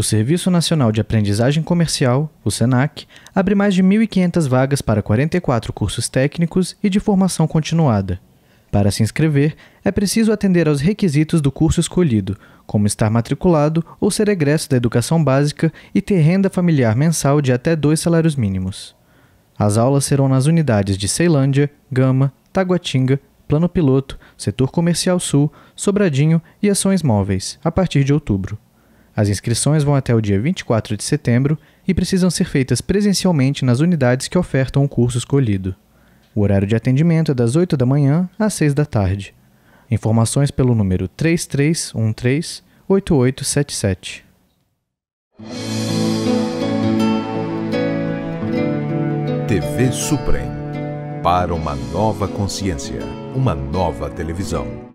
O Serviço Nacional de Aprendizagem Comercial, o SENAC, abre mais de 1.500 vagas para 44 cursos técnicos e de formação continuada. Para se inscrever, é preciso atender aos requisitos do curso escolhido, como estar matriculado ou ser egresso da educação básica e ter renda familiar mensal de até dois salários mínimos. As aulas serão nas unidades de Ceilândia, Gama, Taguatinga, Plano Piloto, Setor Comercial Sul, Sobradinho e Ações Móveis, a partir de outubro. As inscrições vão até o dia 24 de setembro e precisam ser feitas presencialmente nas unidades que ofertam o curso escolhido. O horário de atendimento é das 8 da manhã às 6 da tarde. Informações pelo número 3313 8877. TV Suprem. Para uma nova consciência, uma nova televisão.